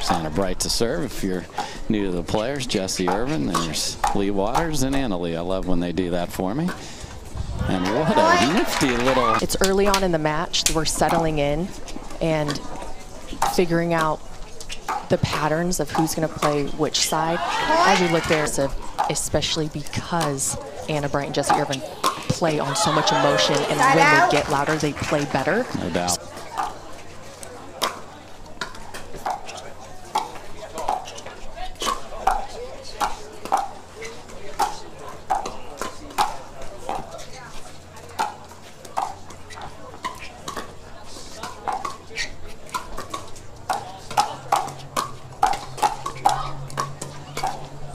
Santa Bright to serve. If you're new to the players, Jessie Irvine, there's Leigh Waters and Anna Leigh. I love when they do that for me. And what a nifty little. It's early on in the match. We're settling in and figuring out the patterns of who's going to play which side. As you look there, especially because Anna Bright and Jessie Irvine play on so much emotion, and when they get louder, they play better. No doubt.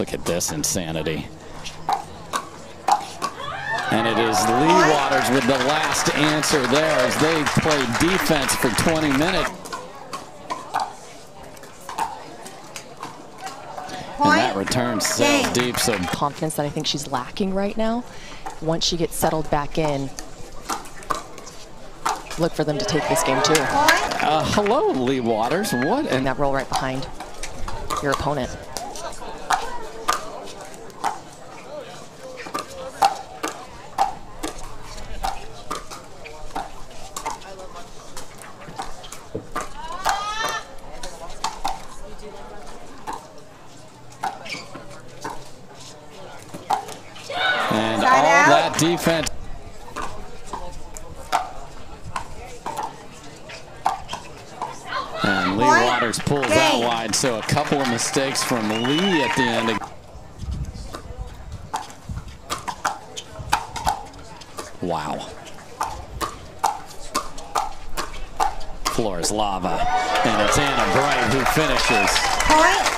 Look at this insanity. And it is Leigh Waters with the last answer there as they play defense for 20 minutes. And that return so deep. So confidence that I think she's lacking right now. Once she gets settled back in, look for them to take this game too. Uh, hello, Leigh Waters. What? And that roll right behind your opponent. And all that defense. And Leigh Waters pulls out wide, so a couple of mistakes from Leigh at the end. Wow. Floor is lava, and it's Anna Bright who finishes. Point.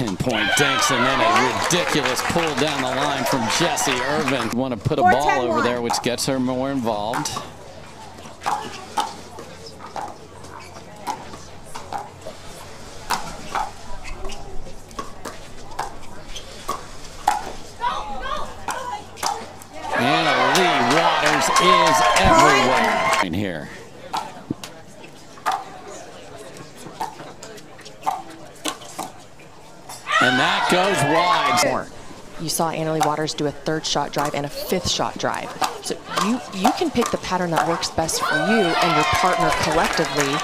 pinpoint dinks and then a ridiculous pull down the line from Jessie Irvine. Want to put a ball over there which gets her more involved. Anna Leigh is everywhere in here. And that goes wide. You saw Anna Leigh Waters do a third shot drive and a fifth shot drive. So you, you can pick the pattern that works best for you and your partner collectively.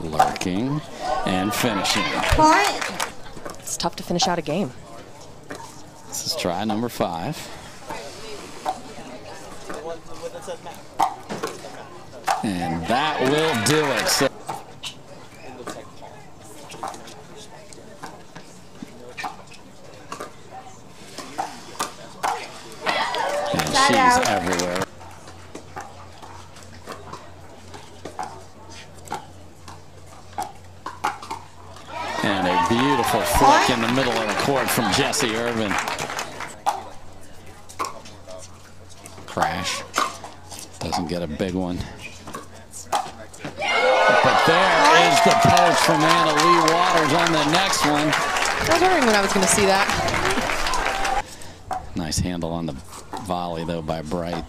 Lurking and finishing. Point. It's tough to finish out a game. This is try number five. And that will do it. So and she's everywhere. And a beautiful flick in the middle of the court from Jessie Irvine. Crash. Doesn't get a big one. But there is the post from Anna Leigh Waters on the next one. I was wondering when I was going to see that. Nice handle on the volley, though, by Bright.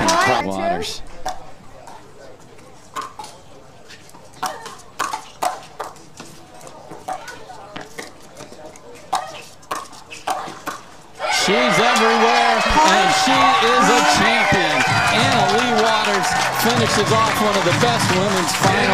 And Waters. She's everywhere, and she is a champion. Anna Leigh Waters finishes off one of the best women's finals. you will ever